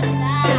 감 사.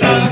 Krishna